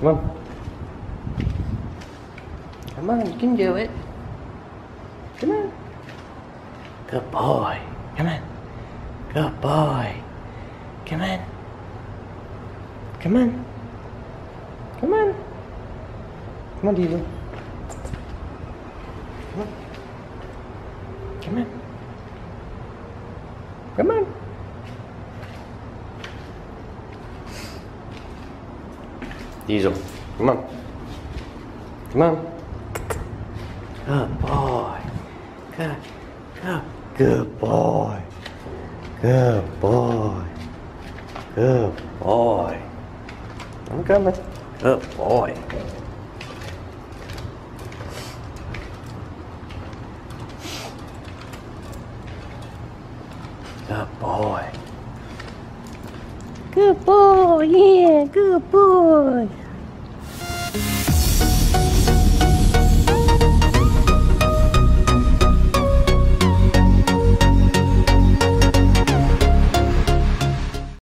Come on. Come on, you can do it. Come on. Good boy. Come on. Good boy. Come on. Come on. Come on. Come on, Diesel. Come on. Come on. Come on. Diesel. Come on. Come on. Good boy. Good. Good. Good boy. Good boy. Good boy. I'm coming. Good boy. Good boy. Good boy, yeah, good boy.